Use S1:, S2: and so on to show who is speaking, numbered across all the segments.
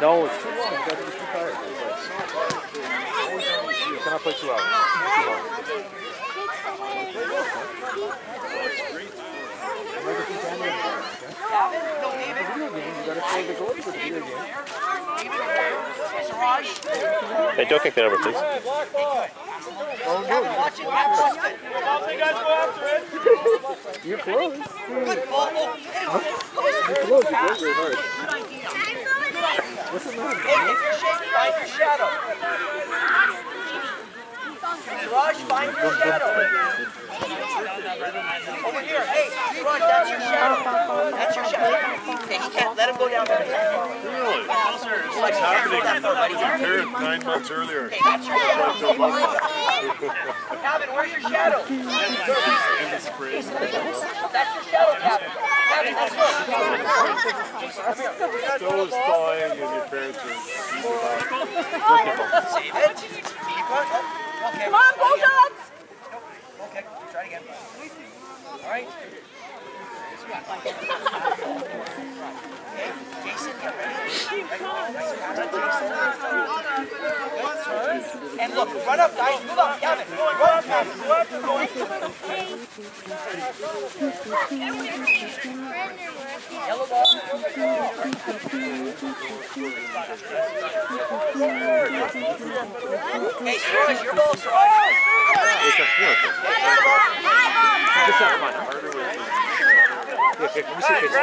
S1: No, it's too long. You got to be too tired. You cannot play two hours. Too long. Never keep on doing that, okay? Video game, you gotta play the goals for the video game.
S2: Hey, Joe, kick that over, please.
S1: Oh, no, you gotta You're close. You're close. You're close very hard. What's the matter?
S3: Find your shadow. Raj, find your shadow. Over here. Hey, Raj, that's your shadow. That's your shadow. Hey, he can't let him go down there.
S4: Really?
S3: What's happening?
S4: Compared nine months earlier.
S3: Hey, that's your shadow. Calvin, where's your shadow? That's your shadow, Calvin. Calvin, let's go.
S4: Those thawing and your parents are
S3: Save it. Okay.
S5: Come on, Bulldogs!
S3: Okay, try it again. All right. Okay, Jason, get ready. And look, run up, guys. Move up, Kevin. Run, Kevin. Yellow ball. Hey, Suraj, your ball, Suraj.
S1: It's a four. Just have fun. Yeah, okay, let me see if it's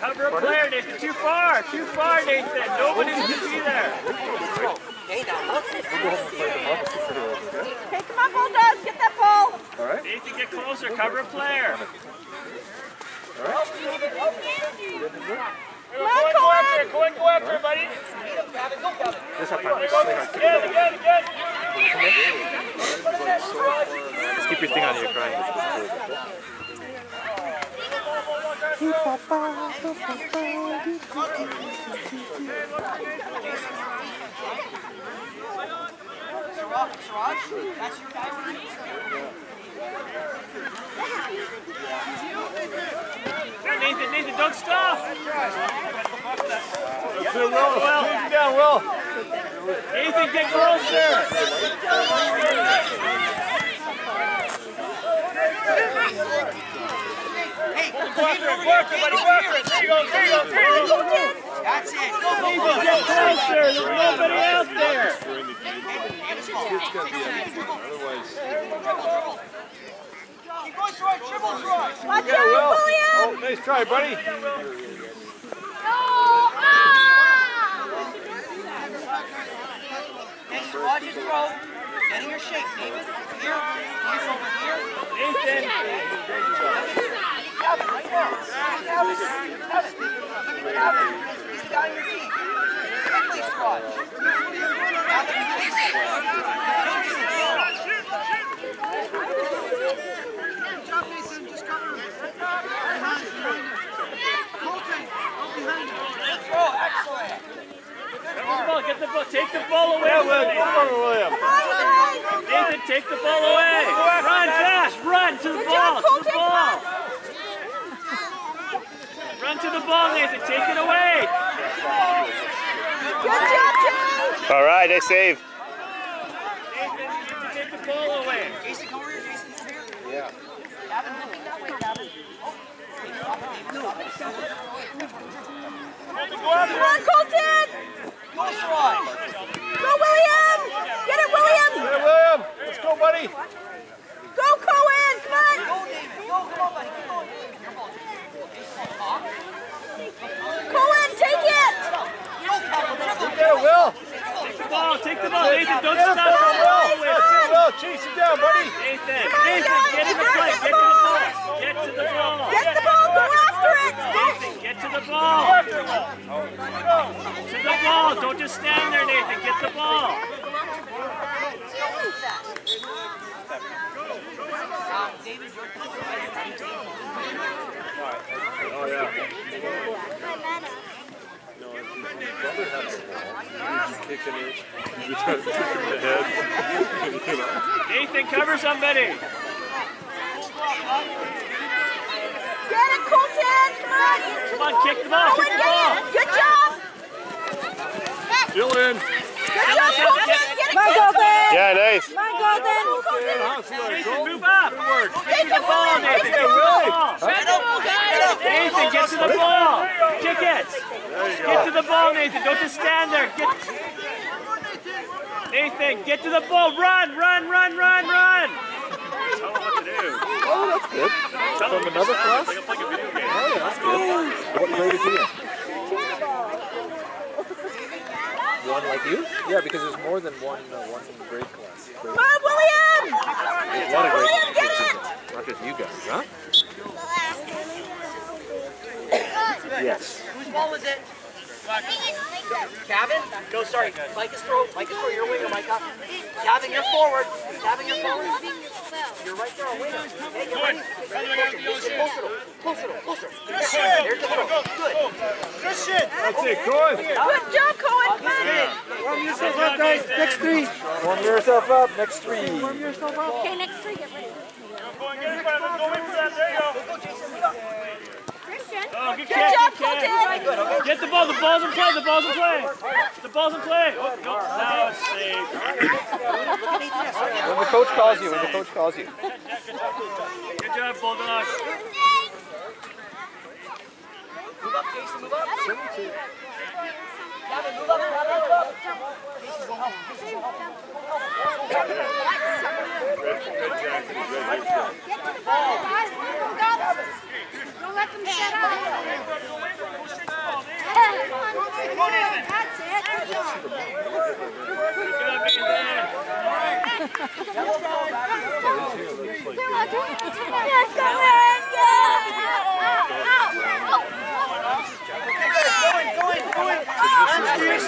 S6: Cover a player, Nathan. Too far. Too far, Nathan. Nobody to be there.
S5: Okay, come on, Bulldogs, get that ball! All right.
S6: Nathan, get closer. Cover a player. All right.
S5: Come on,
S6: Go after it. Go after it, buddy.
S1: Have fun.
S6: Again, again, again.
S1: Just keep your thing on here crying.
S3: Your guy.
S6: There, Nathan, Nathan, don't stop.
S4: Will, Will, take it down, Will.
S6: Nathan, get closer.
S3: Hey,
S6: Go after it. Go after it, buddy. Go it. There you go. There you go. There you go.
S3: That's it. Go, go,
S6: Nathan, get closer. There's nobody out there.
S3: Keep going, Suraj. Dribble, Suraj.
S5: Watch
S4: Yeah,
S5: out,
S4: Will.
S5: William!
S4: Oh, nice try, buddy.
S3: Hey, Suraj is throw. Getting your shape, David. Here. He's over here.
S6: Nathan.
S3: Kevin, right now. Kevin. Kevin. Kevin. He's the guy on your team. Quickly, Suraj. Kevin, throw. Excellent.
S6: Get the ball. Get the ball. Take the ball away. Nathan, take the ball away. Run fast. Run to the ball. The ball. Run to the ball, Nathan. Take it away.
S5: Good!
S2: All right, they save.
S3: Jason, come over here. Jason, come here.
S1: Yeah.
S3: Kevin, moving that way, Kevin.
S6: Go after
S5: Come on, Colton!
S3: Go,
S5: William! Get it, William!
S4: Hey, William. Let's go, buddy.
S5: Go, Cohen! Come on!
S3: Go, David. Go, come on, buddy. Keep going. Your ball. Jason, top.
S5: Cohen, take it!
S3: Go, Kevin. Dribble.
S4: Get it, Will.
S6: Take the ball. Take the ball. Nathan, don't
S4: Get
S6: stop.
S4: Will.
S6: Go
S4: Will. That's it, Will. Chase it down, buddy.
S6: Nathan, Nathan, get in the play. Get to the ball. Get to the ball.
S5: Get the ball, go after it!
S6: Nathan, get to the ball. To the ball. Don't just stand there, Nathan. Get the ball.
S4: Kicking it. In.
S6: Nathan, cover somebody.
S5: Get it, Colton. Come on.
S6: Come on, kick the ball, kick
S5: Colin,
S6: the ball.
S5: get it. Good job.
S4: Still in.
S5: Good job, Colton. Get it,
S7: Come
S5: Colton.
S7: Colton.
S2: Yeah, nice.
S7: Come on, Colton.
S6: Nathan, move up.
S5: Take
S6: Get to the ball, Nathan.
S5: Take
S6: Get
S5: the
S6: to the
S5: ball.
S6: ball. Nathan, get to the ball. Kick it. Get to the ball, Nathan. Don't just stand there. Get. Nathan, get to the ball. Run, run, run, run, run. Tell him what to do.
S1: Oh, that's good. From another class?
S6: Like a, like a video game.
S1: Oh, yeah, that's good. What grade is he in? One like you? Yeah, because there's more than one uh, one grade class. Grade.
S5: Come on, William.
S1: There's a lot of grade
S5: William, get
S1: kids,
S5: it.
S1: isn't? Not just you guys, huh? Yes.
S3: Whose ball was it? Gavin? Go, sorry. Micah's throw. Micah's throw. You're a winger, Micah. Gavin, you're forward. Gavin, you're forward. You're right there, a winger. Hey, you're ready. Ready, closer. Get closer to him. Closer to him. There's the throw. Good.
S4: That's it, Cohen.
S5: Good job, Cohen. Come.
S1: Warm yourself up, guys. Next three. Warm yourself up. Next three.
S5: Okay, next three. Get ready.
S6: Go and get it, Brandon. Go in for that. There you go.
S5: Christian.
S6: Oh, good
S5: Good
S6: catch,
S5: job,
S6: good catch.
S5: Colton.
S6: Get the ball. The ball's in play. The ball's in play. The ball's in play. Oh, no. Now it's safe.
S1: When the coach calls you, when the coach calls you.
S6: Good job, Bulldogs.
S3: Move up, Jason. Move up. Gavin, move up. Gavin, move up. Jason, go help. Jason, go help.
S5: Don't let them set up. That's it. Good job.
S6: Good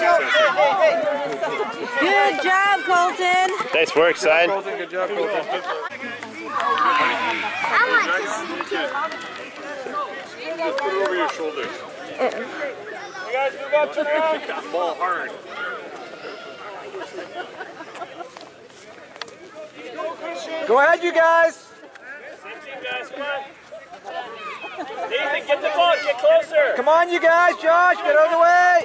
S6: job, Nathan.
S7: Good job, Colton.
S2: Nice work, son.
S1: Colton, good job, Colton.
S4: Put it over your shoulders. You guys move up to now. Kick that ball hard.
S1: Go ahead, you guys.
S6: Same team, guys. Come on. Nathan, get the ball. Get closer.
S1: Come on, you guys. Josh, get out of the way.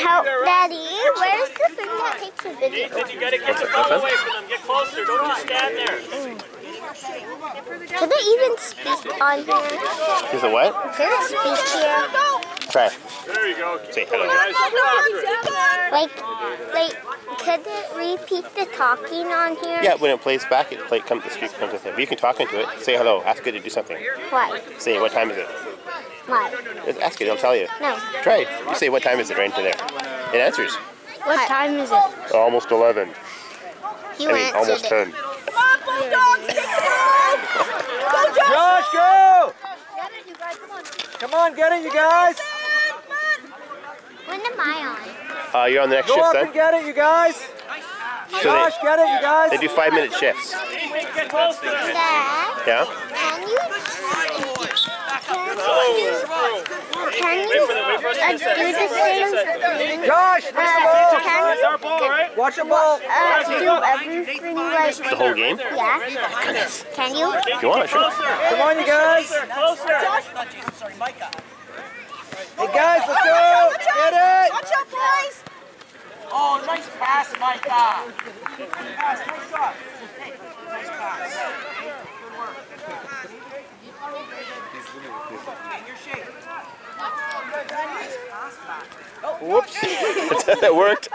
S8: Help, Daddy. Where's the thing that takes a video?
S6: Nathan, you gotta get the ball away from them. Get closer. Don't just stand there.
S8: Can they even speak on here?
S2: Is it what?
S8: Can they speak here?
S2: Try.
S4: There you go.
S2: Say hello.
S4: Guys, get after it.
S8: Like, like, could it repeat the talking on here?
S2: Yeah, when it plays back, it play, comes, the speaker comes with it. But you can talk into it. Say hello. Ask it to do something.
S8: What?
S2: Say what time is it.
S8: What?
S2: Just Ask it. It'll tell you.
S8: No.
S2: Try. You say what time is it right into there. It answers.
S8: What time is it?
S2: Almost 11.
S8: You
S2: I mean, almost
S8: it.
S2: 10.
S5: Come on, Bulldogs. Take the ball. Go, Josh.
S1: Josh, go. Come on, get it, you guys.
S8: When am I
S2: Uh, you're on the next
S1: Go
S2: shift,
S1: up
S2: son.
S1: and get it, you guys.
S2: So
S1: Josh,
S2: they,
S1: get it, you guys.
S2: they do five minute shifts.
S6: Nathan, get closer.
S8: on? Dad,
S2: Yeah?
S8: Can you? Uh, do the same thing?
S1: Josh, miss the
S8: Uh,
S1: ball.
S8: can
S6: That's our ball, right?
S1: Watch the ball.
S8: uh, do everything like
S2: The whole game?
S8: yeah? Can you?
S2: If you want, sure.
S6: Closer.
S1: Come on, you guys.
S6: Closer. Closer.
S3: Not Jason, sorry, Micah.
S1: Hey, guys, let's go. Get it.
S5: Watch out, boys.
S3: Oh, nice pass, Micah. Good pass, nice shot. Hey, nice pass. Good work. In your shape. Nice pass back.
S1: Whoops.
S2: that worked.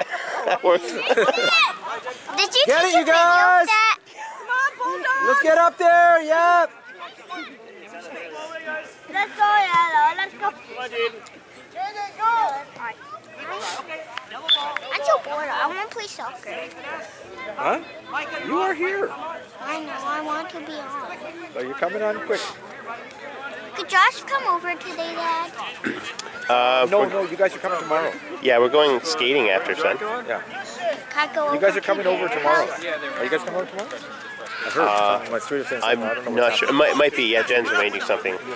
S2: That worked.
S8: Did you
S1: Get it, you guys.
S5: Come on, Bulldogs.
S1: Let's get up there. Yep.
S8: Let's go, Yellow. Let's go.
S6: Come on, Jaden.
S8: I'm so bored. I want to play soccer.
S1: Huh? You are here.
S8: I know. I want to be on.
S1: So you're coming on quick.
S8: Could Josh come over today, Dad?
S2: Uh,
S1: No, no, you guys are coming tomorrow.
S2: yeah, we're going skating after, son.
S1: Yeah.
S8: Can I go
S1: You guys are coming over
S8: their
S1: tomorrow.
S8: house?
S1: Are you guys coming over tomorrow? I heard.
S2: Uh,
S1: my street is saying
S2: I'm
S1: something. I don't know
S2: not sure. It might, might be. Yeah, Jen's arranging something.
S6: Get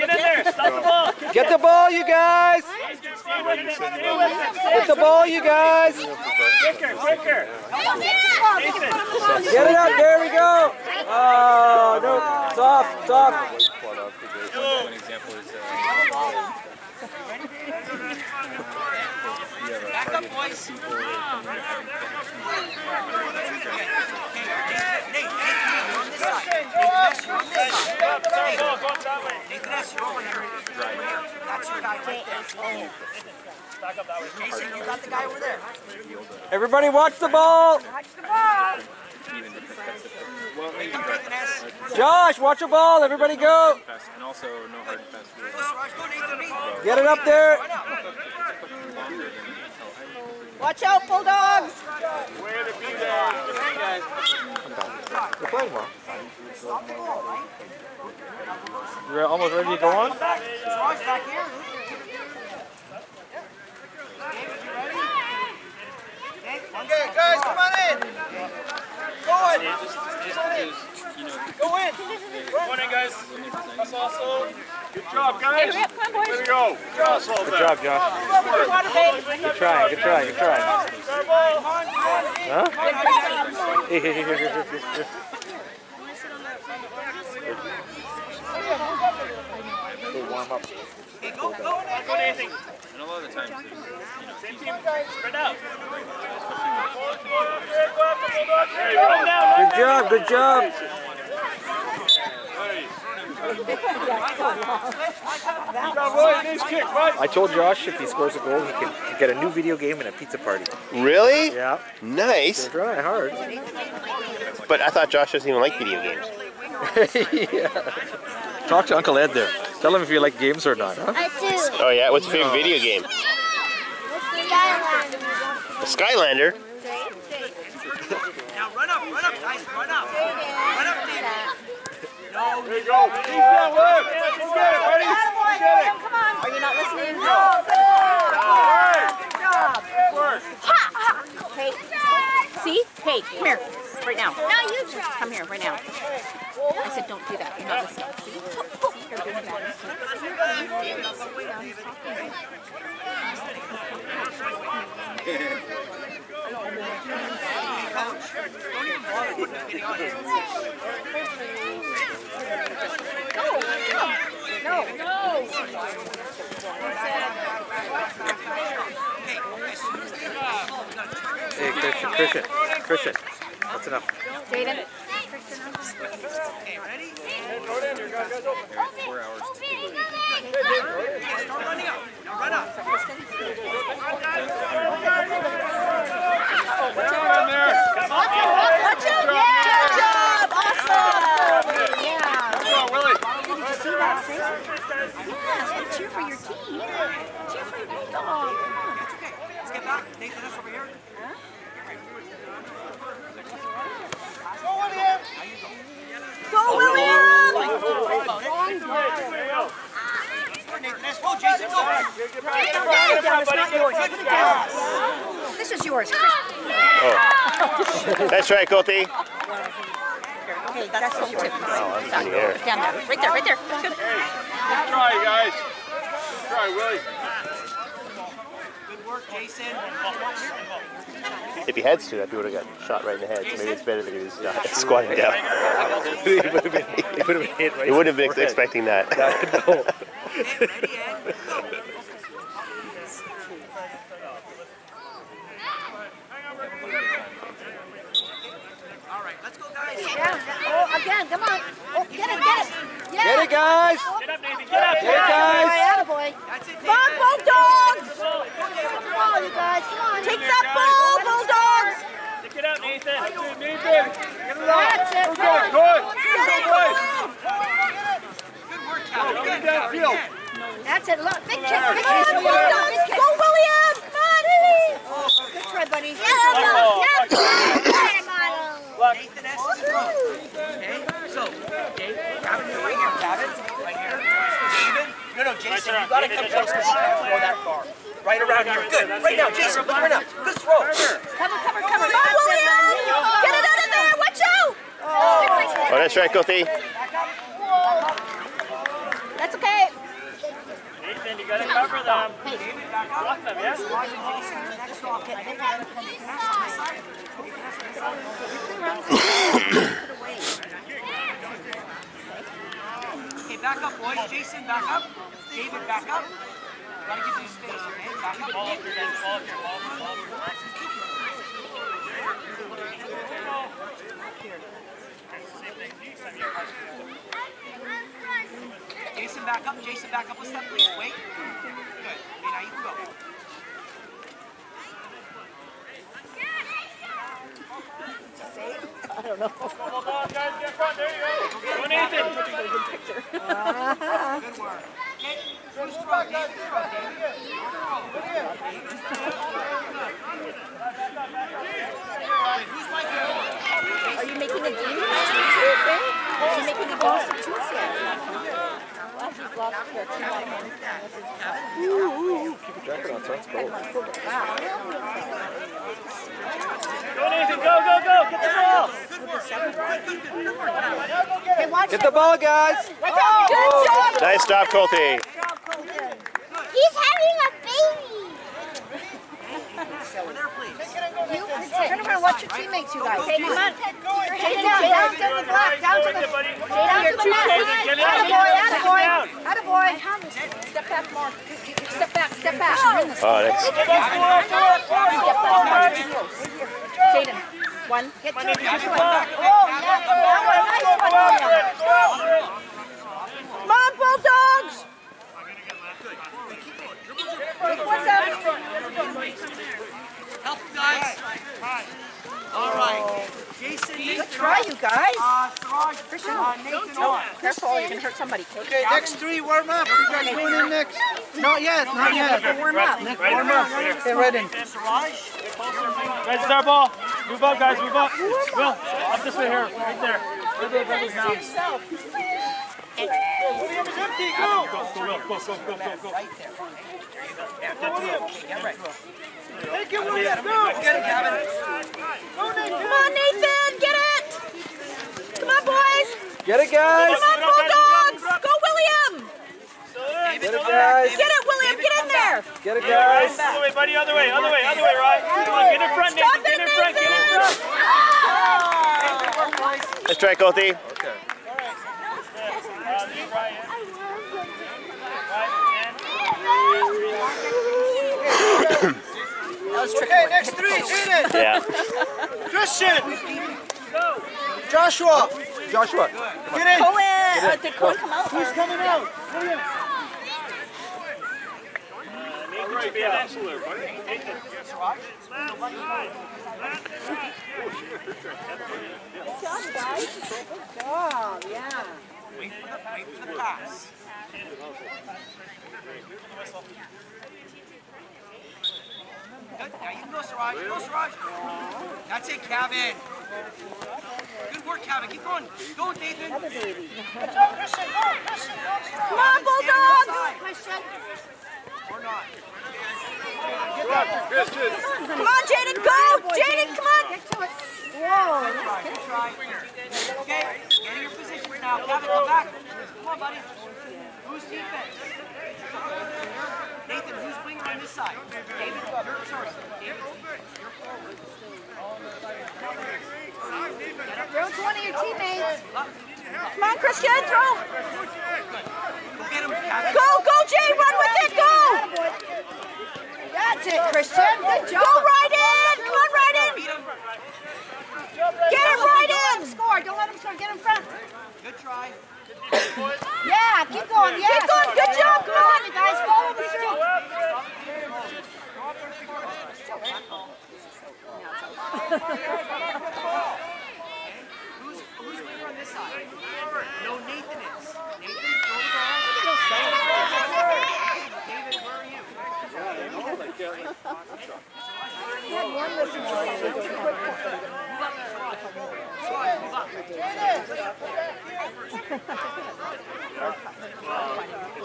S6: in there. Stop the ball.
S1: Get the ball, you guys!
S6: Stay with it. Stay with it.
S1: Get the ball, you guys!
S6: Quicker, quicker.
S1: Get it up, there we go! Oh, no, it's off, it's off.
S3: Back up, boys. Nate, Nate, you're on this side. Nathan, you're on this side.
S6: Go, go that way.
S3: Nathan S., you're over here. That's your guy right there.
S6: Back up that way.
S3: Jason, you got the guy over there.
S1: Everybody watch the ball!
S3: Come,
S1: Josh, watch the ball, everybody go!
S4: And also no hard and fast rules.
S3: Go, Siraj, go, Nathan, me.
S1: Get it up there!
S5: Watch out, Bulldogs.
S6: Way to be there.
S1: We're playing well. You're almost ready to go on?
S3: Back here. Okay, guys, come on in. Go in. Go in.
S6: Morning, guys. That's awesome. Good job, guys.
S5: Hurry up, come on, boys.
S6: Way to go. Good job,
S1: Good job, Josh.
S5: Water, babe.
S1: Good try, good try, good try. Huh? Hey, hey, hey, hey, hey, hey, hey. Go.
S6: Go, Nathan.
S4: And a lot of the times, you know,
S6: Same team. Spread out. Go after Bulldogs. Hey, run down.
S1: Good job, good job.
S6: Nice kick, bud.
S1: I told Josh if he scores a goal, he can get a new video game and a pizza party.
S2: Really?
S1: Yeah.
S2: Nice.
S1: Try hard.
S2: But I thought Josh doesn't even like video games.
S1: yeah. Talk to Uncle Ed there. Tell him if you like games or not, huh?
S8: I do.
S2: Oh yeah. What's your favorite video game? Skylander. Skylander.
S3: Now run up, run up, guys, run up. Run.
S6: There you go. He's that way. Go get it, buddy.
S5: Attaboy,
S6: Go get it.
S5: Come on. Are you not listening?
S6: All right.
S5: Good job.
S6: Good work.
S5: Hey, see? Hey, come here. Right now.
S8: Now you try.
S5: Come here, right now. I said, don't do that. You're not listening. See? You're doing that.
S1: Hey, Christian, Christian, Christian. That's enough.
S5: Jaden.
S4: four hours to do it.
S3: Start running up. Now run up.
S6: Down there.
S5: Watch out. Good job. Awesome. Yeah.
S6: Come on, Willie.
S5: Did you see that thing? Yeah, cheer for your team. Cheer for your bulldog.
S3: That's okay. Let's get back. Nathan S. over here.
S5: Go, William.
S3: Nathan S. Go, Jason, go.
S5: Put it down. It's not yours. Put it down. This is yours.
S2: That's right, Colty.
S5: Okay, that's yours.
S2: in the air.
S5: Down there. Right there, right there. Good.
S6: Good try, guys. Good try, Willie.
S3: Good work, Jason.
S2: If he had stood up, he would have got shot right in the head. So maybe it's better that he was uh, squatting down.
S1: he would have been, he would have been hit right
S2: He wouldn't have been
S1: forehead.
S2: expecting that.
S1: no.
S3: Okay, ready, and go. All right, let's go, guys.
S5: Oh, again, come on. Oh, get it, get it. Yeah.
S1: Get it, guys!
S6: Get up, Nathan. Get up.
S1: Get it, guys!
S5: Attaboy.
S3: That's it,
S5: Come on,
S3: Nathan.
S5: Bulldogs! Come on, you guys. Come on. Take that ball, Bulldogs!
S6: Stick it out, Nathan. Nathan. Get it out.
S5: That's it.
S6: Good, good.
S5: Get it,
S6: Good
S5: go
S6: play.
S5: in.
S3: Good work, Cal. Again, Cal.
S6: Downfield.
S5: That's it. Look, big kick, big kick. Bulldogs. Go, William. Come on, Lily. Good try, buddy.
S3: Nathan S. is in front. Okay, so, Dave, Gavin, you're right here. Gavin, right here. David. No, no, Jason, you gotta come close because you can't throw that far. Right around here. Good. Right now, Jason. Look right now. Good throw.
S5: Cover, cover, cover. Come on, William! Get it out of there! Watch out!
S2: Oh, that's right, Kothi.
S5: That's okay.
S6: Nathan, you gotta cover them. Block them, yes?
S3: Okay, back up, boys. Jason, back up. David, back up. Gotta give you space, okay? Back up.
S6: Ball up here, guys. Ball up here. Ball. Ball up here.
S3: Jason, back up. Jason, back up a step, please. Wait. Good. Okay, now you can go.
S6: Bulldogs, guys, get front. There you go. Go, Nathan.
S3: Good work. Okay, who's throw. David. Wait, who's Mike
S5: Are you making a game? Are you making a game of two
S6: Go, Nathan. Go, go, go. Get the ball.
S1: Get the ball, guys.
S5: Good job!
S2: Nice stop, Kothi.
S8: He's having a baby.
S3: Over there, please.
S7: Turn around, and watch your teammates, you guys.
S5: Okay, come on.
S7: Hey, down, down to the block, down to the,
S6: Get
S7: down to the net.
S6: Get it
S7: Attaboy,
S6: out.
S7: attaboy, attaboy.
S5: Step back more. Step back, step back.
S2: Oh, that's
S5: Step back more. Jaden, one. Get to it. Get to it.
S7: Oh, yeah, that was a nice one, William. Come on, Bulldogs. What's up?
S3: Help, guys. All right. Jason, Nathan,
S7: Try, you guys.
S3: uh, Siraj, uh, Nathan, on.
S5: Careful, you're gonna hurt somebody.
S9: Okay, next three, warm up. You guys going in next? Not yet, not yet.
S5: Warm up.
S6: Warm up.
S9: Get ready.
S3: Siraj.
S6: Guys, it's our ball. Move up, guys. Move up. Will, up this way here. Right there. Where the brothers now. William is empty. Go. Go, go, Go, go, go, go, go.
S3: Right there. Get right.
S9: Take it, William, go.
S3: Get it, Gavin.
S7: Come on, Nathan, get it. Come on, boys.
S1: Get it, guys.
S7: Come on, Bulldogs. Go, William.
S1: Get it, guys.
S7: Get it, William. Get in there.
S1: Get it,
S6: Guys,
S1: guys.
S6: other way, buddy. Other way. Other way. Other way, right? Come on, get in front,
S7: Stop
S6: Nathan. Get in front. Get in
S7: Nathan.
S6: front.
S2: Let's try Kothi.
S1: Okay.
S9: Okay, next three, hit it.
S2: Yeah.
S9: Christian. Joshua,
S1: Joshua.
S9: get in.
S5: Cohen, Get in. uh, did Cohen come out?
S9: Who's coming out?
S6: Nathan should be an excellent, buddy. Nathan.
S7: Oh, yeah.
S3: Wait for the, wait for the pass. Good. Now you can go, Siraj. Go, Siraj. That's it, Kevin. Good work, Kevin. Keep going. Go, Nathan.
S7: Come on, Bulldogs.
S3: Or not.
S7: Come on, Jaden, go. Jaden, come on. Whoa.
S3: Good try. Okay, get in your positions now. Kevin, come back. Come on, buddy. Who's defense? Nathan, who's winger on this side? David, you're, sorry. David, you're forward.
S7: Throw to one of your teammates. Come on, Christian, throw.
S3: Go him.
S7: Go, Jay, run with it, go. That's it, Christian. Good job. Go right in. Come on, right in.
S3: Him.
S7: Get it right in. Score. Don't let him score. Get in front.
S3: Good try.
S7: Yeah, keep going. Yeah. Keep going. Good job. Come on, you guys. Follow the through.
S3: Who's, who's winger on this side? No, Nathan is. Nathan, throw the ball. David, where are you? Move up.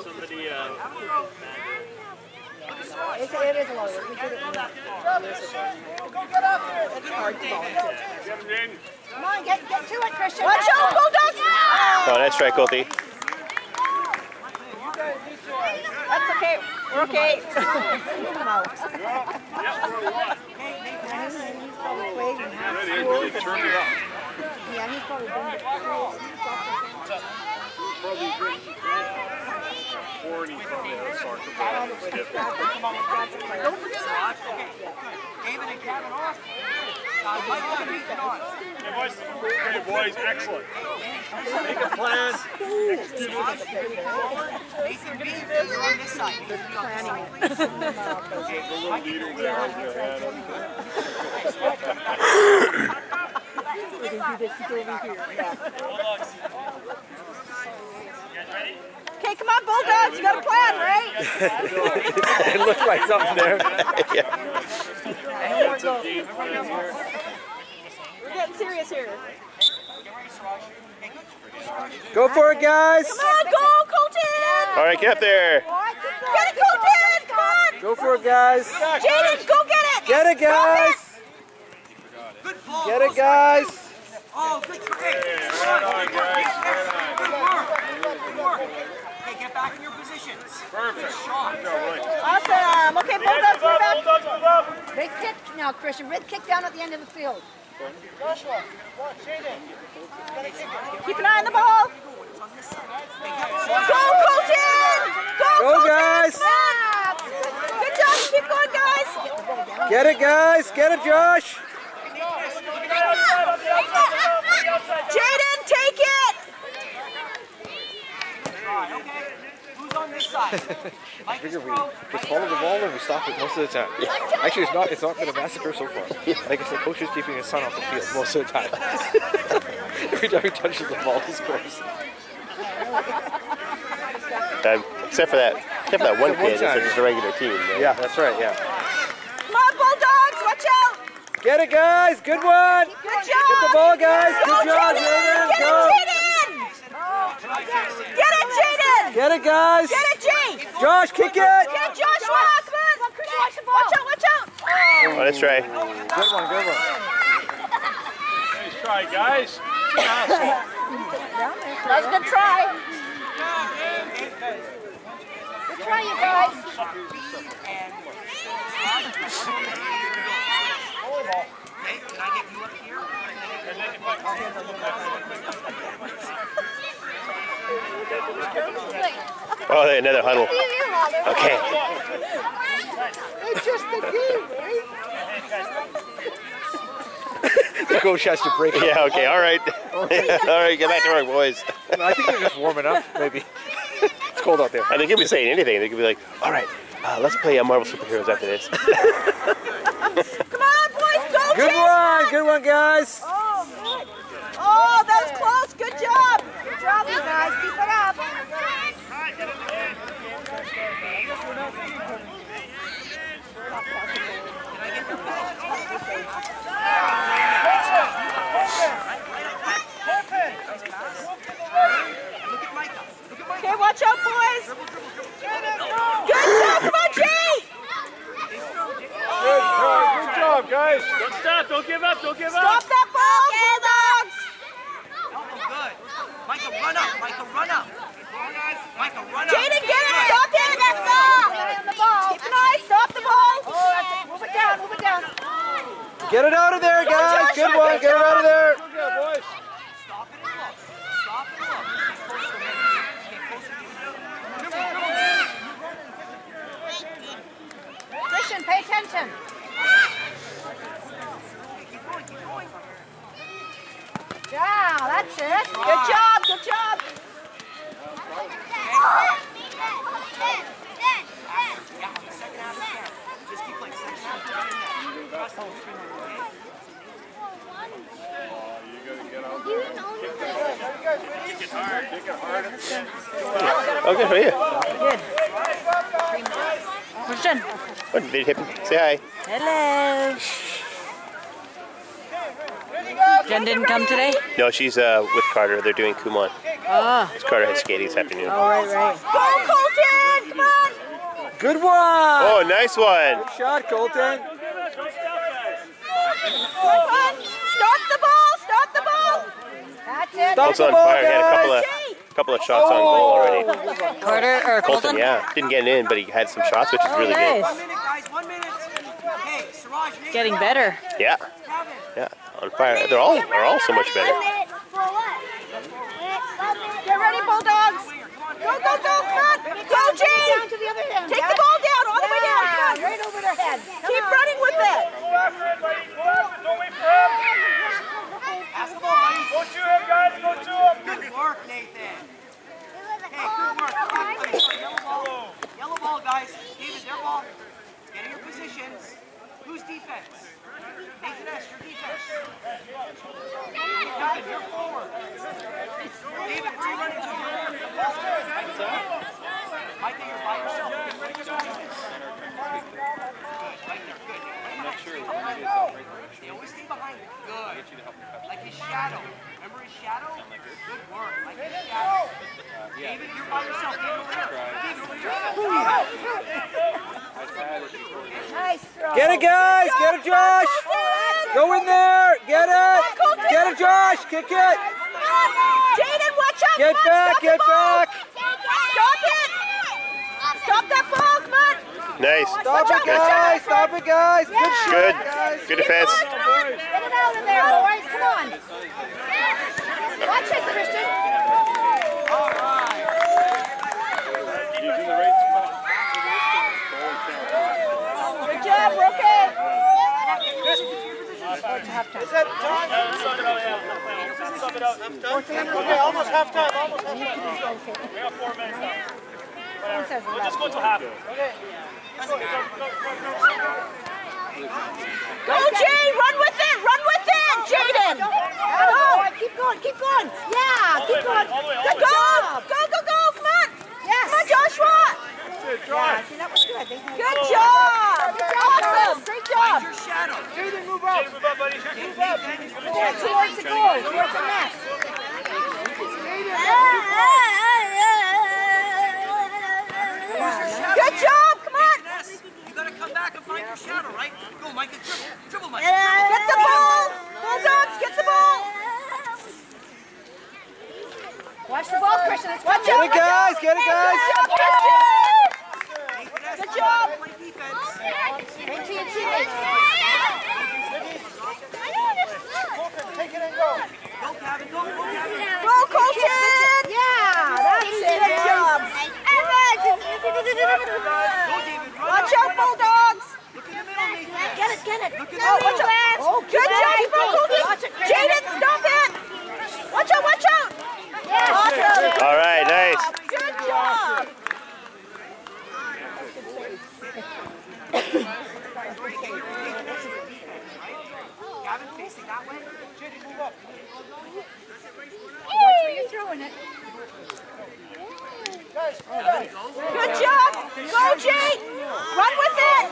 S6: Somebody, uh,
S7: It's, it is a lawyer. We did it when
S4: Get him, Jaden.
S7: Come on, get, get to it, Christian. Watch out, Bulldogs!
S2: Oh, nice try, Colty.
S7: That's okay. We're okay.
S4: Ready, ready, turn it up.
S7: Yeah, he's probably done it.
S4: Probably good. Or he's probably had a soccer ball.
S3: Don't forget that. Okay. David and Kevin off. Uh, Mike on, Nathan on.
S4: Hey, boys. Okay, boys, excellent. Make a plan.
S3: Nathan B, you're on this side. Nathan B on this.
S4: The little leader there on your head.
S7: Okay, come on, Bulldogs. You got a plan, right?
S1: it looked like something there. yeah.
S7: We're getting serious here.
S1: Go for it, guys.
S7: Come on, go, Colton!
S2: All right, get up there.
S7: Get it, Colton! Come on!
S1: Go for it, guys.
S7: Jaden, go get it!
S1: Get it, guys.
S3: Good ball.
S1: Get it, guys.
S3: Oh, good try. Hey,
S4: right on, guys.
S3: Good work. Good work. Hey, get back in your positions.
S4: Perfect.
S3: Good shot.
S4: Good job, Willie.
S7: Awesome. Um, okay,
S4: Guys,
S7: Bulldogs,
S4: move
S7: we're
S4: up,
S7: back.
S4: Bulldogs, move up.
S7: Red kick now, Christian. Red kick down at the end of the field. Keep an eye on the ball. Go, Colton! Go,
S1: Go,
S7: Colton!
S1: guys.
S7: Yeah. Good job. Keep going, guys.
S1: Get it, guys. Get it, Josh.
S7: Jaden, take it.
S3: Okay. Who's on this side? Mike is
S1: figure we
S3: pro.
S1: just follow the ball and we stop it most of the time. Actually, it's not. It's not been a massacre so far. Like I said, coach is keeping his son off the field most of the time. Every time he touches the ball, he scores.
S2: Um, except for that, except for that
S1: one
S2: kid, it's
S1: time.
S2: just a regular team. right?
S1: Yeah, that's right. Yeah.
S7: Come on, Bulldogs. Watch out.
S1: Get it, guys. Good one.
S7: Good job.
S1: Get the ball, guys.
S7: Go,
S1: Good job,
S7: Jaden.
S1: Jaden.
S7: Get
S1: Go.
S7: it, Jaden. Get it, Jaden.
S1: Get it, guys.
S7: Get it, Jay.
S1: Josh, kick it.
S7: Get Joshua. Come on. Come on, Christian. Watch the ball. Watch out. Watch out.
S2: Oh, let's try.
S1: Good one. Good one.
S4: Nice try, guys.
S7: That was a good try. Good try, you guys.
S3: Okay, can I get you up here?
S2: Oh, there, another huddle. Okay.
S1: It's just a game, right? the coach has to break it.
S2: Yeah, okay, all right. all right, get back to work, boys.
S1: I think they're just warming up, maybe. it's cold out there.
S2: And they could be saying anything. They could be like, all right, uh, let's play uh, Marvel superheroes after this.
S7: Come on, boys. Go,
S1: Good one. Good one, guys.
S7: Oh, good. Oh, that was close. Good job. Job, you guys. Keep it up. Okay, watch out, boys. Good job. Come on, Jay.
S4: Good job, good job, guys.
S6: Don't stop. Don't give up. Don't give
S7: Stop
S6: up.
S7: that ball, Bulldogs.
S3: Oh, good. Micah, run up. Micah, run up. Micah, run up.
S7: Jaden, get it! Stop it! That ball! on the ball. Keep an eye. Stop the ball. Oh, that's it. Move it down. Move it down.
S1: Get it out of there, guys.
S7: Joshua,
S1: Good one.
S7: good
S1: Get it out of there.
S4: Good, boys.
S3: Stop it and look. Stop and look. Get closer to him. Get closer to him.
S7: Christian, pay attention.
S3: Keep going, keep going.
S7: Yeah, that's it. Good job. Good job.
S3: Yeah, the second half again. Just keep playing. Second half, just in there. Trust me. Okay?
S4: You gotta get out there. Kick it hard. Kick it hard at the end.
S2: Oh, good for you.
S7: Christian.
S2: What, did you hit him? Say hi.
S7: Hello. Jen didn't come today?
S2: No, she's uh, with Carter. They're doing Kumon.
S7: Oh.
S2: Because Carter had skating this afternoon.
S7: right, right. Go, Colton! Come on!
S1: Good one.
S2: Oh, nice one.
S1: Good shot, Colton.
S7: Stop the ball! Stop the ball! That's it.
S1: Stop
S2: Also
S1: the
S2: on
S1: ball,
S2: fire. He had a couple of couple of shots on goal already.
S10: Carter or
S2: Colton,
S10: Colton?
S2: yeah, didn't get in, but he had some shots, which is
S10: Oh,
S2: really good.
S3: One minute, guys. One minute. Hey, Siraj,
S10: Getting better.
S2: Yeah, yeah, on fire. They're all they're all so much better.
S7: Get ready, Bulldogs. Go, go, go, come on. Go, Jay. Down to the other end. Take the ball down, all the way down. Right over their head. Keep running with it.
S4: Go after it, buddy. Go after it. Don't wait for him.
S3: pass the ball, buddy.
S4: Go to him, guys. Go to him.
S3: Good work, Nathan. Hey, good work. Come on. Yellow ball. Yellow ball, guys. David, their ball. Get in your positions. Who's defense? Nathan S, your defense. Kevin, you're forward. David, where are you running to? Micah, you're by yourself. Get ready to go defense. Right there, good. I'm not sure. They always stay behind. Good. Like his shadow. Remember his shadow? Good work. Like his shadow. David, you're by yourself. David, over here. David, over here.
S7: Nice throw.
S1: Get it, guys. Get it, Josh. Go in there. Get it. Get it, Josh. Kick it.
S7: Jaden, watch out.
S1: Get back. Get back.
S7: Stop it. Stop that ball, come on.
S2: Nice.
S1: Stop it, guys. Stop it, guys. Good shot,
S2: Good. Good defense.
S7: Get it out of there, boys. Come on. Watch it, Christian.
S4: He's in the right spot.
S7: Good job, rookie.
S4: Sub it out.
S9: Okay, almost halftime, almost halftime.
S4: We got four minutes. Whatever. We'll just go till half.
S7: Go, Jay. Run with it. Run with it, Jaden. Go. Oh, keep going. Keep going. Yeah. Keep going.
S4: all the way, all the
S7: Good
S4: way.
S7: job. Go, go, go. Come on. Yes. Come on, Joshua. Yeah, see, that was good. Good job. Awesome. Great job.
S3: Your shadow.
S9: Jaden, move up.
S4: Move up, buddy.
S9: Move up.
S7: Towards the goal. Towards the net. Good job. Come on.
S3: Nathan S, you gotta come back and find your shadow, right? Go, Micah. Dribble. Dribble, Micah.
S7: Get the ball. Bulldogs, get the ball. Watch the ball, Christian. Watch
S1: Get it, guys. Get it, guys.
S3: Nathan S,
S7: Good job.
S3: play defense.
S7: Right to your teammates.
S9: Take it and go.
S3: Go, Kevin. Go, go, Kevin.
S7: Go, Colton. Yeah, that's it. Good job.
S3: Go, David. Run
S7: Watch out. Bulldogs.
S3: Look in the middle, Nathan.
S7: Get it, get it.
S3: Look in
S7: Oh, watch out. Oh, good job, Colton. Jaden, stop it. Watch out, watch out. Awesome.
S2: All right, nice.
S7: Good job.
S3: Gavin facing that way. Jaden, move up.
S7: Watch where you're throwing it. Good job. Go, Jay. Run with it.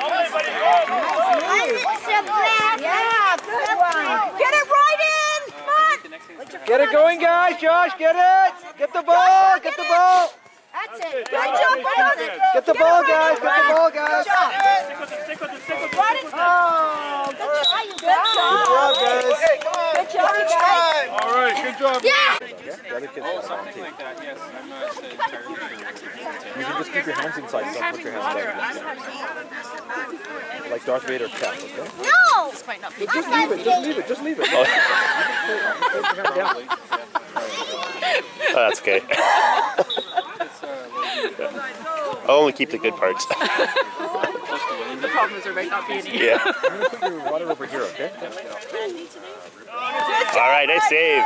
S7: Yeah, good one. Get it right in. Come on.
S1: Get it going, guys. Josh, get it. Get the ball. Get the ball.
S7: That's it. Good job, Bulldogs.
S1: Get the ball, guys. Get the ball, guys.
S7: Good job.
S4: Stick with it, stick with it, stick with it.
S7: Run. Oh, good job. Good job.
S1: Good job, guys.
S9: Okay, come on.
S7: Good job, you guys.
S4: All right, good job.
S1: The other kids oh, something like that, yes. I'm not entirely sure. You can just keep your hands inside. Don't put your hands out. Like Darth Vader cap, okay?
S7: No.
S1: Just leave it. Just leave it. Just leave it. You can put your hand down.
S2: Oh, that's okay. I'll only keep the good parts.
S10: The problem is there might not be any.
S2: yeah.
S1: I'm gonna put your water over here, okay?
S2: All right, nice save.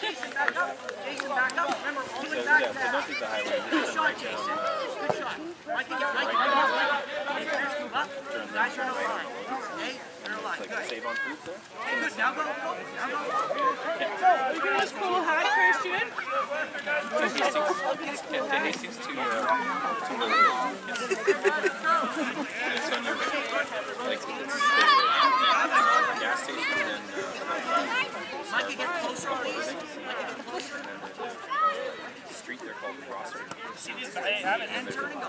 S3: Jason, back up. Jason, back up. Remember, all back there. Good shot, Jason. Good shot. Micah, get Micah. Nathan S, move up. Guys, you're a line. Okay? You're in a line. Good. Save on food, sir. Okay, good. Now go. Now go.
S10: Cool hat, Christian.
S3: Micah, get closer, please. Micah, get closer.
S11: street there called Crosser.
S6: See these? Hey, have it. And turn and go.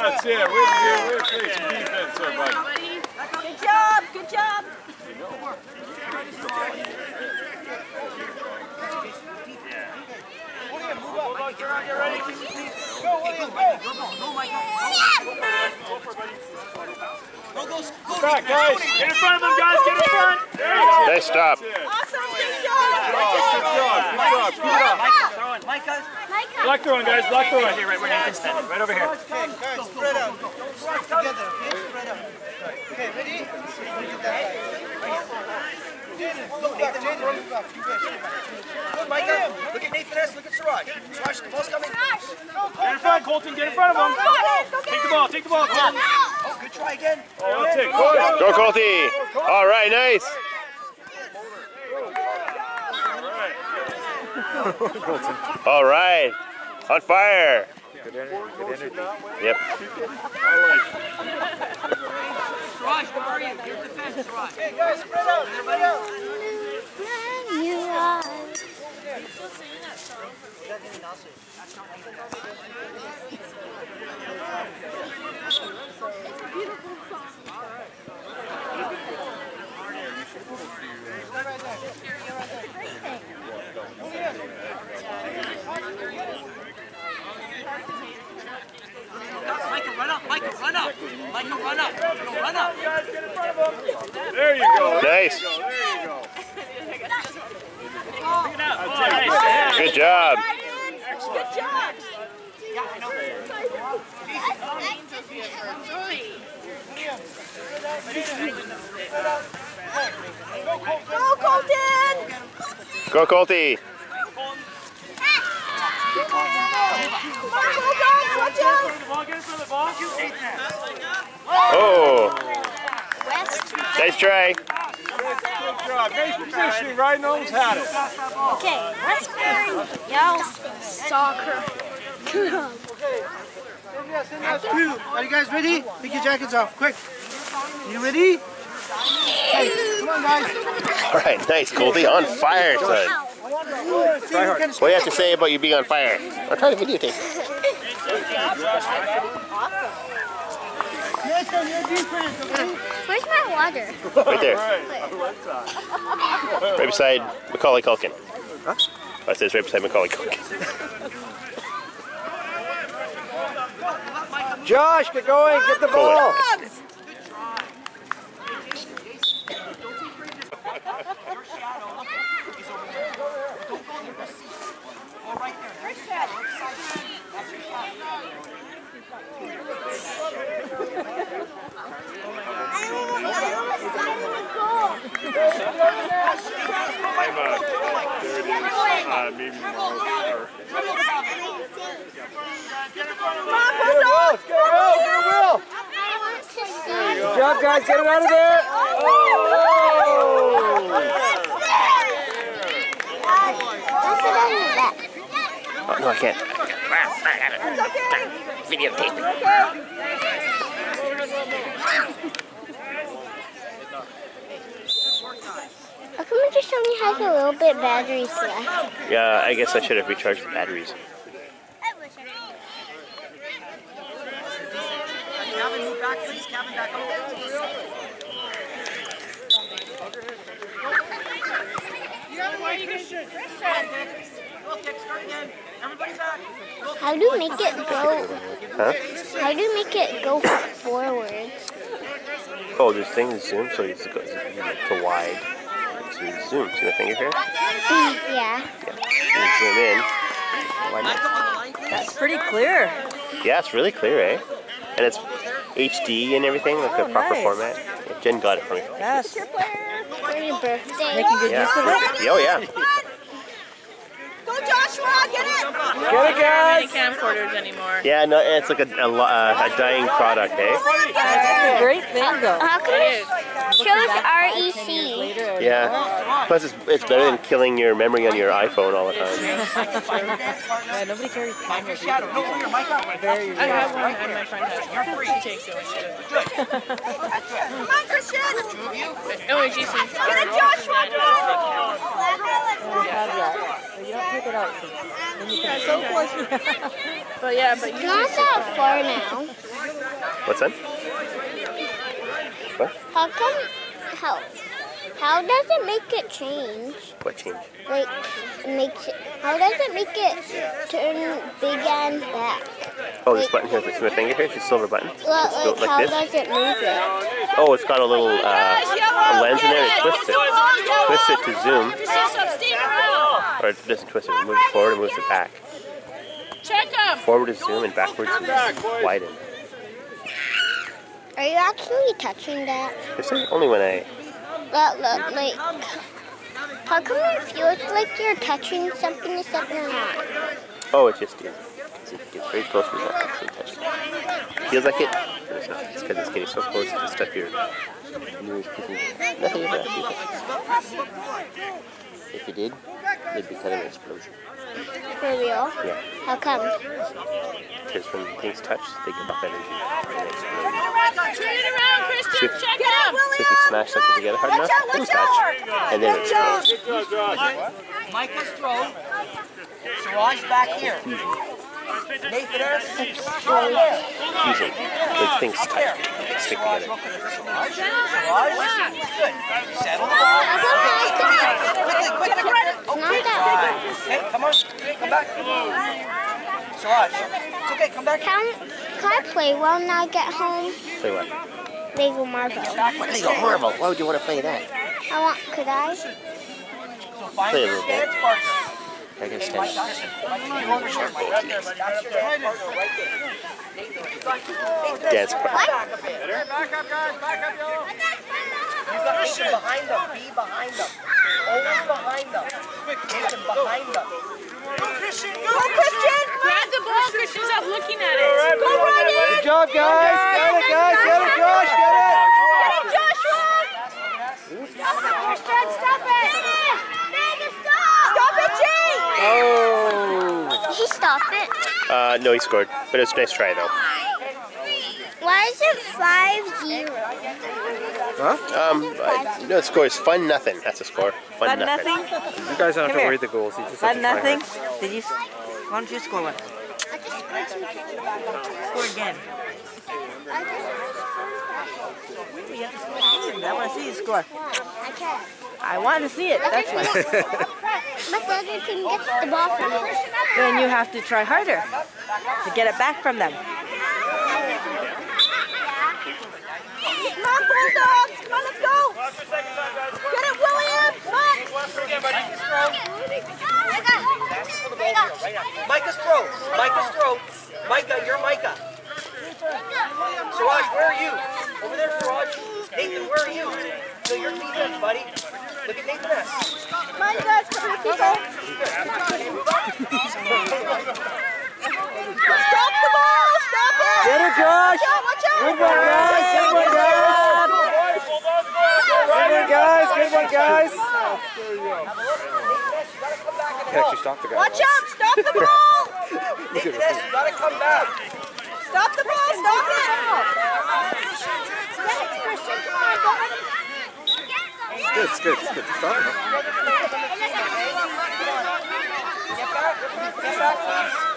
S10: That's.
S4: Way to play defense there, buddy.
S7: Good job, good job.
S4: Back, guys.
S6: Get in front of them, guys. Get in front. There you go.
S2: Nice stop.
S7: Awesome, good job.
S4: Good job. Good job. Good job.
S3: Micah, throw in. Micah.
S4: Block throwing, guys. Block throwing.
S6: Here, right where Nathan's standing. Right over here.
S9: Okay, guys, spread out. Don't stick together, okay? Spread out. Okay, ready? Get that back. Look back, Jaden, look back. You guys, look
S3: Micah. Look at Nathan S. Look at Siraj. Siraj, the ball's coming.
S6: Get in front, Colton. Get in front of them. Take the ball. Take the ball, Colton.
S3: Oh, good try again.
S4: Oh, that's it. Go.
S2: Go, Colty. All right, nice. All right. On fire.
S1: Good energy. Good energy.
S2: Yep.
S3: Siraj, where are you? Here's the fence, Siraj.
S9: Okay, guys, spread out, spread out.
S8: When you are.
S3: Micah, run up. Micah, run up. Micah, run up. No, run up.
S4: There you go.
S2: Nice.
S4: There you go.
S6: Oh, nice.
S2: Good job.
S7: Good job.
S3: Yeah, I know.
S7: Go, Colton!
S2: Go, Colty.
S7: Come on, Bulldogs, watch out!
S6: The ball, get in front of the ball.
S2: Oh. Nice try.
S4: Good job. Nice positioning. Right nose had it.
S8: Okay, let's play y'all soccer.
S9: Two. Are you guys ready? Take your jackets off, quick. You ready? Hey, come on, guys.
S2: All right, nice, Colty. On fire, son.
S9: See who can
S2: What do you have to say about you being on fire? I'm trying to videotape.
S9: Nathan, your defense, okay?
S8: Where's my water?
S2: Right there. Right beside Macaulay Culkin.
S1: Huh?
S2: I said it's right beside Macaulay Culkin.
S1: Josh, get going. Get the ball.
S7: Dogs!
S3: Your shadow is over there. Don't go there. Just see. Go right there. There's your shadow. Right beside you. That's your shadow.
S4: I'm, uh, there it is. Maybe tomorrow.
S7: Come on,
S1: Get it out. Get it will. Good job, guys. Get it out of there. Oh.
S2: Oh, no, I can't.
S7: That's okay.
S2: Videotaping.
S8: How come it just only has a little bit batteries left?
S2: Yeah, I guess I should have recharged the batteries.
S3: Calvin, move back, please. Calvin, back up. Go, kick, start again. Everybody back.
S8: How do you make it go?
S2: Huh?
S8: How do you make it go forwards?
S2: Oh, this thing is zoom, so it's go to wide. So you zoom. See my finger here?
S8: yeah.
S2: You zoom in. Wide enough.
S7: That's pretty clear.
S2: Yeah, it's really clear, eh? And it's HD and everything, like the
S7: Oh,
S2: proper
S7: nice.
S2: format. Yeah, Jen got it for me.
S7: Yes.
S8: For your birthday.
S7: Making good
S2: Yeah.
S7: use of it.
S2: Oh, yeah.
S7: Go, Joshua, get it.
S1: Get it, guys!
S10: Many camcorders anymore.
S2: Yeah, no, it's like a, a, lo- uh, a dying product, eh?
S7: That's a great thing, though.
S8: How come
S10: It
S8: it
S10: is.
S8: shows REC?
S2: Yeah. Plus, it's, it's better than killing your memory on your iPhone all the time.
S7: Yeah, nobody carries cameras.
S3: Shadow, no, your mic up.
S7: Very
S10: I have
S7: rare.
S10: one and my friend has
S3: You're free.
S10: She takes it when she does.
S7: Come on, Christian.
S10: Oh, and she seems
S7: Get it, Joshua.
S8: Oh,
S7: Caveat. So you don't take it out. Then you can so close.
S10: But yeah, but
S8: It's
S10: you
S8: not that far now.
S2: What's that? What?
S8: How come? How? How does it make it change?
S2: What change?
S8: Like, it makes it. How does it make it turn big and back?
S2: Oh, this button here. See my finger here? It's a silver button.
S8: Well,
S2: Let's
S8: like, how
S2: like this.
S8: does it move it?
S2: Oh, it's got a little uh, a lens in there. It twists it. Twists it to zoom. Or it doesn't twist it. It moves it forward and moves it back.
S10: check them.
S2: Forward is zoom and backwards is widen.
S8: Are you actually touching that?
S2: Is it? Only when I...
S8: That look like. How come it feels like you're touching something except you're not?
S2: Oh, it just is. Because it gets very close, it's not actually touching. It feels like it, but it's not. It's because it's getting so close to the stuff you're... Nothing actually touches. If it did, it'd be kind of an explosion.
S8: For real?
S2: Yeah.
S8: How come?
S2: Because when things touch, they give off energy and explode.
S10: Turn it around, Christian.
S2: Shift.
S10: Check them.
S2: So if you smash something together hard enough, things touch, and then it explodes.
S3: Micah's throw. Siraj back here. Nathan Earth. Sean there.
S2: When things touch, they stick together.
S3: Good. Settle the ball. Quickly, quickly, quickly.
S8: It's
S3: Okay, come on. Come back. Siraj. It's okay, come back.
S8: Can, can I play when I get home?
S2: Play what?
S8: Lego Marvel.
S2: Lego Marvel. Why would you want to play that?
S8: I want. Could I?
S3: So find
S2: Play a
S3: your
S2: little bit.
S3: partner. Right there, buddy. That's your stance partner right there. Nathan, you got Nathan,
S2: Dance
S3: you
S2: partner.
S3: back a bit.
S4: Back up, guys. Back up, yo.
S3: You got Nathan behind them. Be behind them. Always behind them. Nathan behind them.
S7: Go, Christian. Go, Christian.
S10: Grab the ball, Christian. Stop looking at it.
S7: Go, Ryan.
S1: Good job, guys! Get it, guys! Get it, Josh! Get it!
S7: Get it, Joshua. Christian, stop it. Stop it, Jay.
S1: Oh!
S8: Did he stop it?
S2: Uh, no, he scored. But it was a nice try, though.
S8: Why is it five zero?
S2: Um, I, no, the score is fun nothing. That's a score. Fun,
S7: Fun
S2: nothing.
S7: nothing.
S1: You guys don't have
S7: Come
S1: to
S7: here.
S1: worry the goals. You just have
S7: Fun nothing. Did you? Why don't you score one?
S8: I just scored two
S7: Score again. You have to score again. I want to see you score.
S8: I can't.
S7: I want to see it. That's why.
S8: My brother can get the ball from me.
S7: Then you have to try harder to get it back from them.
S8: Come on, Bulldogs. Come on, let's go. Get it, William. Come on.
S3: Micah's throw. Micah's throw. Micah, you're Micah. Siraj, where are you? Over there, Siraj. Nathan, where are you? So your defense, buddy. Look at Nathan S.
S8: Come on, guys. Come on, people. Stop the ball. Stop it.
S1: Get it, Josh!
S8: Watch out.
S1: Good one, guys! Good one, guys! Good one, guys! Good one, guys! You actually stopped the guy.
S8: Watch out. Stop the ball.
S1: Nathan S, you gotta come back.
S5: Stop the ball, stop it! Christian, come on, go.
S6: It's good, it's good, it's good. Stop it.
S1: Get back, get back, please.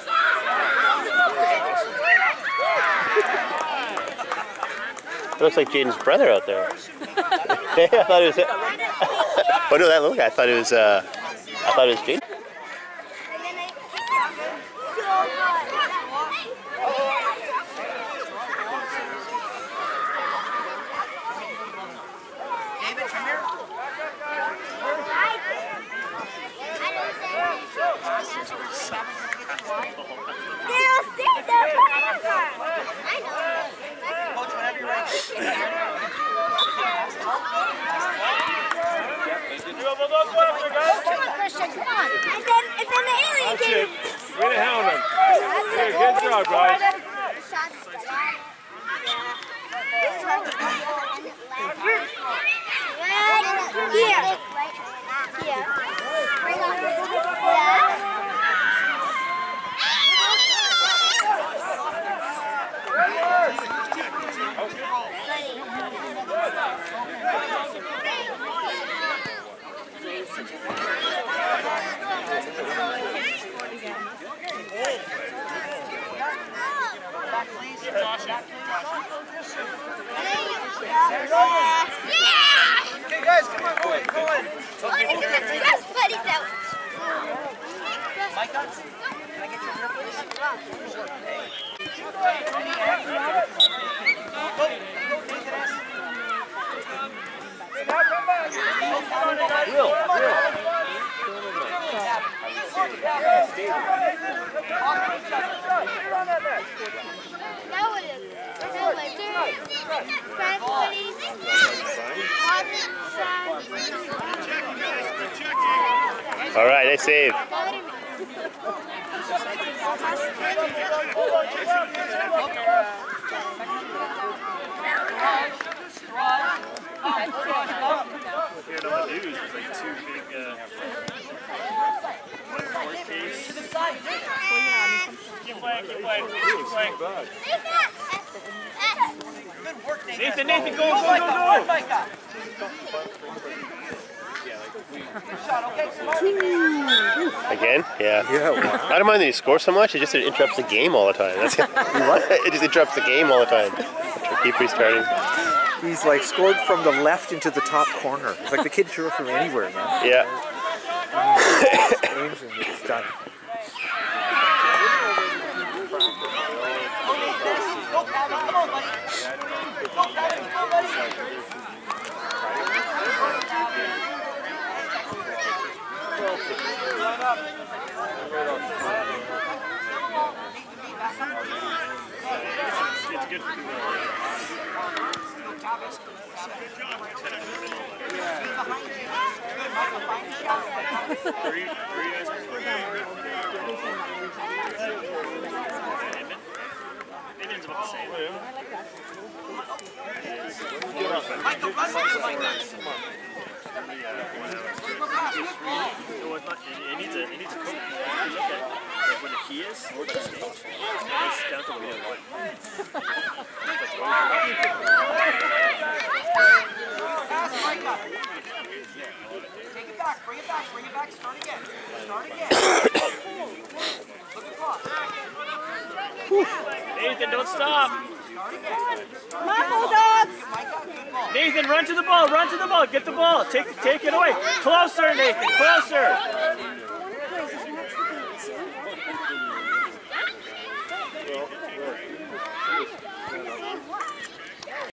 S2: It looks like Jaden's brother out there. I thought it was. oh no, that little guy. I thought it was. Uh, I thought it was Jaden.
S1: David, come here. Coach, whenever you're ready.
S8: You have a look after, guys.
S5: Come on, Christian, come on. And then, and then the alien
S8: That's
S5: came.
S8: it. Way to hound him. Hey, good job, guys.
S7: Here. Here. Bring up. Yeah.
S1: Okay, guys, come on, go in, go in. Micah, can I get your beer, please? Go, go, Nathan S.
S6: Will, Will.
S2: All right, they saved.
S8: Appeared on the news with like two big uh, court case. Keep playing, keep playing, keep playing.
S1: Good work, Nathan.
S12: Nathan, Nathan, go,
S1: Go,
S12: go,
S1: Micah,
S12: go,
S1: go, Micah. Good shot, okay, come on.
S2: Again? Yeah.
S6: Yeah, wow.
S2: I don't mind that he scores so much. It just interrupts the game all the time. That's it just interrupts the game all the time. Keep restarting.
S6: He's like scored from the left into the top corner. It's like the kid threw it from anywhere, man.
S2: Yeah.
S6: Aims and it's done.